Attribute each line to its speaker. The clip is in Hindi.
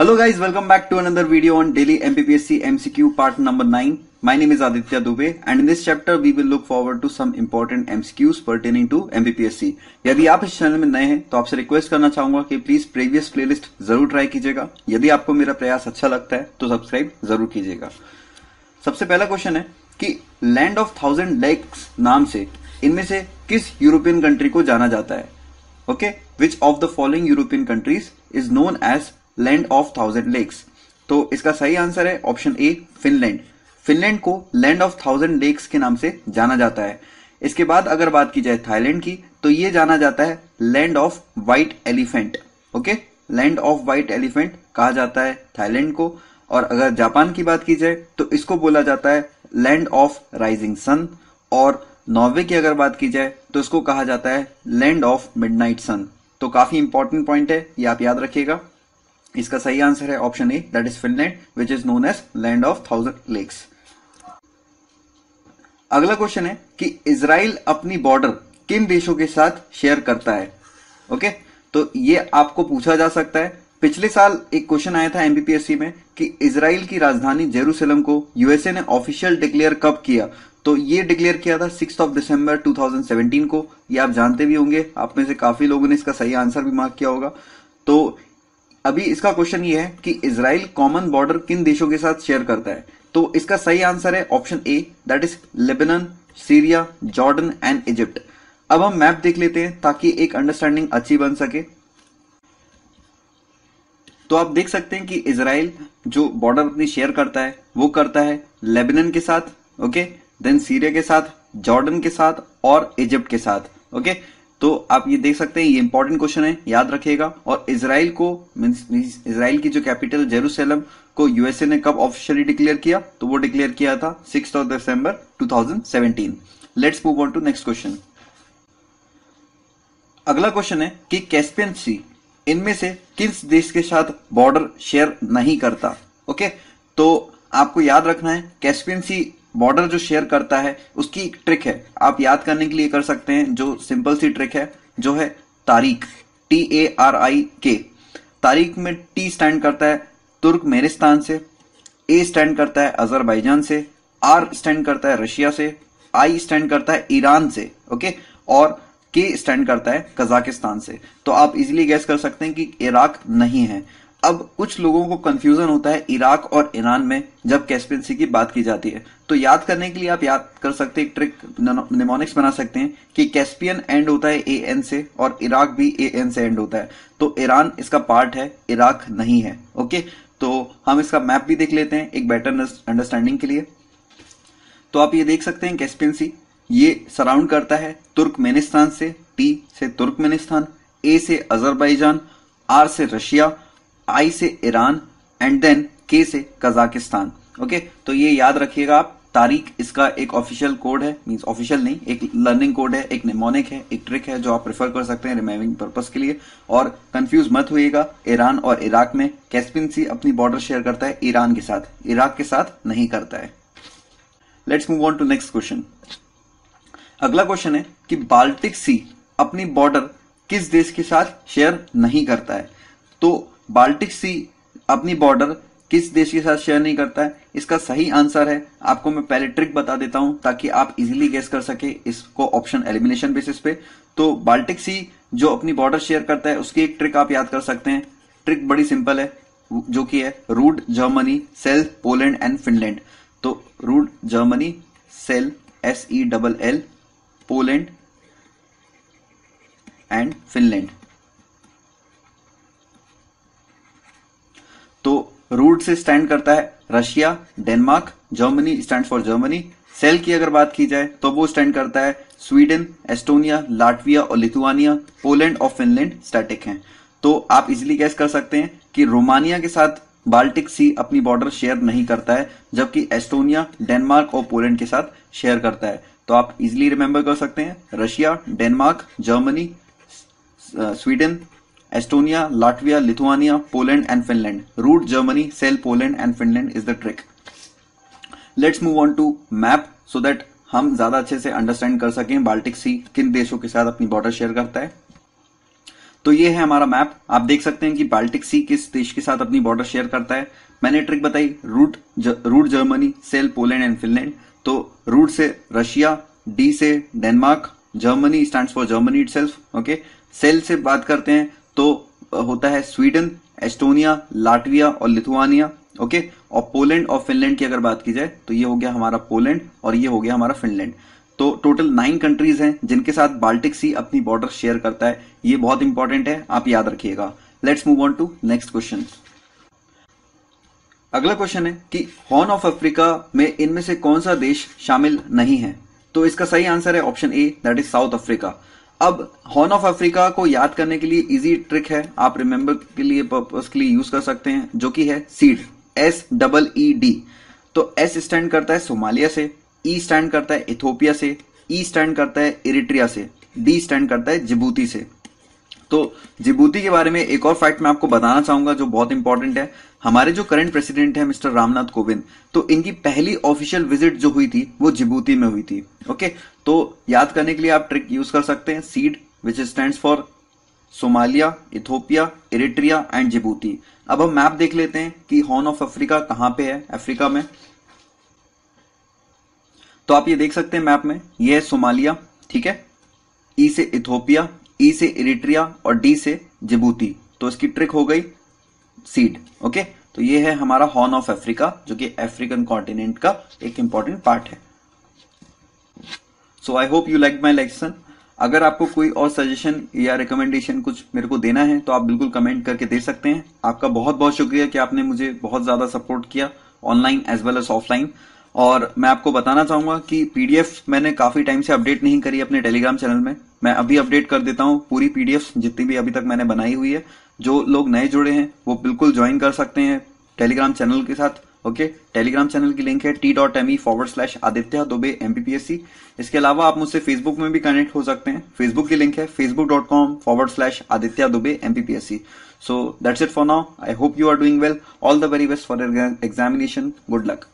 Speaker 1: Hello guys, welcome back to another video on daily MPPSC MCQ part number 9. My name is Aditya Dubey and in this chapter we will look forward to some important MCQs pertaining to. यदि आप इस चैनल में नए हैं तो आपसे रिक्वेस्ट करना चाहूँगा कि प्लीज़ प्रीवियस प्लेलिस्ट ज़रूर ट्राई कीजिएगा यदि आपको मेरा प्रयास अच्छा लगता है तो सब्सक्राइब ज़रूर कीजिएगा सबसे पहला क्वेश्चन है कि लैंड ऑफ़ थाउज़ेंड लेक्स नाम से इनमें से किस यूरोपियन कंट्री को जाना जाता है okay which of the following European countries is known as land of thousand lakes तो इसका सही आंसर है ऑप्शन ए फिनलैंड फिनलैंड को लैंड ऑफ़ थाउज़ेंड लेक्स के नाम से जाना जाता है। इसके बाद अगर बात की जाए थाईलैंड की तो ये जाना जाता है land of white elephant okay land of white elephant कहा जाता है थाईलैंड को। और अगर जापान की बात की जाए तो इसको बोला जाता है लैंड ऑफ़ राइजिंग सन और नॉर्वे की अगर बात की जाए तो इसको कहा जाता है लैंड ऑफ़ मिडनाइट सन तो काफ़ी इंपॉर्टेंट पॉइंट है, ये आप याद रखिएगा। इसका सही आंसर है option A that is Finland which is known as land of thousand lakes अगला क्वेश्चन है कि इसराइल अपनी बॉर्डर किन देशों के साथ शेयर करता है? ओके तो ये आपको पूछा जा सकता है। पिछले साल एक क्वेश्चन आया था एमबीपीएससी में कि इसराइल की राजधानी जेरूसलम को यूएसए ने ऑफिशियल डिक्लेयर कब किया? तो ये डिक्लेयर किया था सिक्स ऑफ़ दिसंबर 2017 को। ये आप जानते भी होंगे, आप में से काफ़ी लोगों ने इसका सही आंसर भी मार्क किया होगा। तो अभी इसका क्वेश्चन ये है कि इसराइल कॉमन बॉर्डर किन देशों के साथ शेयर करता है? तो इसका सही आंसर है option A that is Lebanon Syria Jordan and Egypt अब हम मैप देख लेते हैं ताकि एक अंडरस्टैंडिंग अच्छी बन सके। तो आप देख सकते हैं कि इसराइल जो बॉर्डर अपनी शेयर करता है, वो करता है लेबनन के साथ ओके देन सीरिया के साथ जॉर्डन के साथ और इजिप्ट के साथ ओके तो आप ये देख सकते हैं, ये इंपॉर्टेंट क्वेश्चन है, याद रखिएगा। और इसराइल को, मीन्स इसराइल की जो कैपिटल जेरूसलम को यूएसए ने कब ऑफिशियली डिक्लेयर किया? तो वो डिक्लेयर किया था six of December 2017 let's move on to next question अगला क्वेश्चन है कि कैस्पियन सी इनमें से किस देश के साथ बॉर्डर शेयर नहीं करता? ओके तो आपको याद रखना है कैस्पियन सी बॉर्डर जो शेयर करता है, उसकी एक ट्रिक है। आप याद करने के लिए कर सकते हैं, जो सिंपल सी ट्रिक है, जो है तारीख टी ए आर आई के तारीख में टी स्टैंड करता है तुर्कमेनिस्तान से ए स्टैंड करता है अजरबैजान से आर स्टैंड करता है रशिया से आई स्टैंड करता है ईरान से, ओके? और के स्टैंड करता है कजाकिस्तान से। तो आप इजीली गैस कर सकते हैं कि इराक नहीं है। अब कुछ लोगों को कंफ्यूजन होता है इराक और ईरान में जब कैस्पियन सी की बात की जाती है। तो याद करने के लिए आप याद कर सकते हैं ट्रिक निमोनिक्स बना सकते हैं कि कैस्पियन एंड होता है ए एन से और इराक भी ए एन से एंड होता है। तो ईरान इसका पार्ट है, इराक नहीं है ओके तो हम इसका मैप भी देख लेते हैं एक बेटर अंडरस्टैंडिंग के लिए। तो आप ये देख सकते हैं कैस्पियन ये सराउंड करता है तुर्कमेनिस्तान से टी से तुर्कमेनिस्तान ए से अजरबैजान आर से रशिया आई से ईरान एंड देन के से कजाकिस्तान। ओके तो ये याद रखिएगा आप, तारीख इसका एक ऑफिशियल कोड है मींस ऑफिशियल नहीं, एक लर्निंग कोड है, एक निमोनिक है, एक ट्रिक है जो आप प्रेफर कर सकते हैं रिमेविंग पर्पस के लिए। और कंफ्यूज मत होइएगा, ईरान और इराक में कैस्पिन सी अपनी बॉर्डर शेयर करता है ईरान के साथ, इराक के साथ नहीं करता है। Let's move on to next question अगला क्वेश्चन है कि बाल्टिक सी अपनी बॉर्डर किस देश के साथ शेयर नहीं करता है? तो बाल्टिक सी अपनी बॉर्डर किस देश के साथ शेयर नहीं करता है, इसका सही आंसर है। आपको मैं पहले ट्रिक बता देता हूँ ताकि आप इजीली गेस कर सके इसको ऑप्शन एलिमिनेशन बेसिस पे। तो बाल्टिक सी जो अपनी बॉर्डर शेयर करता है, उसकी एक ट्रिक आप याद कर सकते हैं। ट्रिक बड़ी सिंपल है, जो कि है rude Germany, sell Poland and Finland. तो rude Germany, sell S E double L Poland and Finland तो रूट से स्टैंड करता है। Russia, Denmark, Germany, stand for Germany. Sell की अगर बात की जाए तो वो स्टैंड करता है। स्वीडन, एस्टोनिया, लाटविया और लिथुआनिया, पोलैंड और फिनलैंड स्टैटिक हैं। तो आप इजिली गैस कर सकते हैं कि रोमानिया के साथ बाल्टिक सी अपनी बॉर्डर शेयर नहीं करता है, जबकि एस्टोनिया, डेनमार्क और पोलैंड के साथ शेयर करता है। तो आप इजिली रिमेंबर कर सकते हैं। Russia, Denmark, Germany Sweden Estonia, Latvia, Lithuania, Poland and Finland. Root Germany, sell Poland and Finland is the trick. Let's move on to map so that हम ज़्यादा अच्छे से अंडरस्टैंड कर सकें बाल्टिक सी किन देशों के साथ अपनी बॉर्डर शेयर करता है। तो ये है हमारा मैप आप देख सकते हैं कि बाल्टिक सी किस देश के साथ अपनी बॉर्डर शेयर करता है। मैंने ट्रिक बताई root root Germany sell Poland and Finland तो रूट से रशिया डी से Denmark Germany stand for Germany it okay sell से बात करते हैं तो होता है स्वीडन, एस्टोनिया, लाटविया और लिथुआनिया, ओके? और पोलैंड और फिनलैंड की अगर बात की जाए तो ये हो गया हमारा पोलैंड और ये हो गया हमारा फिनलैंड। तो टोटल नाइन कंट्रीज़ हैं जिनके साथ बाल्टिक सी अपनी बॉर्डर शेयर करता है। ये बहुत इंपॉर्टेंट है, आप याद रखिएगा। Let's move on to next question अगला क्वेश्चन है कि हॉर्न ऑफ़ अफ्रीका में इनमें से कौन सा देश शामिल नहीं है? तो इसका सही आंसर है option A that is South Africa अब हॉर्न ऑफ़ अफ्रीका को याद करने के लिए इजी ट्रिक है। आप रिमेंबर के लिए पर्पज के लिए यूज़ कर सकते हैं, जो कि है seed S double E D तो एस स्टैंड करता है सोमालिया से ई e स्टैंड करता है इथोपिया से ई e स्टैंड करता है इरिट्रिया से डी स्टैंड करता है जिबूती से। तो जिबूती के बारे में एक और फैक्ट मैं आपको बताना चाहूँगा जो बहुत इंपॉर्टेंट है। हमारे जो करंट प्रेसिडेंट है मिस्टर रामनाथ कोविंद तो इनकी पहली ऑफिशियल विज़िट जो हुई थी, वो जिबूती में हुई थी ओके तो याद करने के लिए आप ट्रिक यूज़ कर सकते हैं seed which stand for Somalia Ethiopia Eritrea and Djibouti अब हम मैप देख लेते हैं कि हॉर्न ऑफ़ अफ्रीका कहाँ पे है अफ्रीका में। तो आप ये देख सकते हैं मैप में, ये है सोमालिया ठीक है? ई से इथोपिया ई से इरिट्रिया और डी से जिबूती तो इसकी ट्रिक हो गई। सीड ओके तो ये है हमारा हॉर्न ऑफ़ अफ्रीका जो कि अफ्रीकन कॉन्टिनेंट का एक इंपॉर्टेंट पार्ट है। So I hope you like my lecture अगर आपको कोई और सजेशन या रिकमेंडेशन कुछ मेरे को देना है तो आप बिल्कुल कमेंट करके दे सकते हैं। आपका बहुत बहुत शुक्रिया कि आपने मुझे बहुत ज़्यादा सपोर्ट किया online as well as offline और मैं आपको बताना चाहूँगा कि पीडीएफ मैंने काफ़ी टाइम से अपडेट नहीं करी अपने टेलीग्राम चैनल में। मैं अभी अपडेट कर देता हूँ पूरी पीडीएफ जितनी भी अभी तक मैंने बनाई हुई है। जो लोग नए जुड़े हैं, वो बिल्कुल ज्वाइन कर सकते हैं टेलीग्राम चैनल के साथ ओके टेलीग्राम चैनल की लिंक है T dot M E forward slash Aditya Dubey MPPSC इसके अलावा आप मुझसे फेसबुक में भी कनेक्ट हो सकते हैं। फेसबुक की लिंक है Facebook dot com forward slash Aditya Dubey MPPSC so that's it for now I hope you are doing well all the very best for examination good luck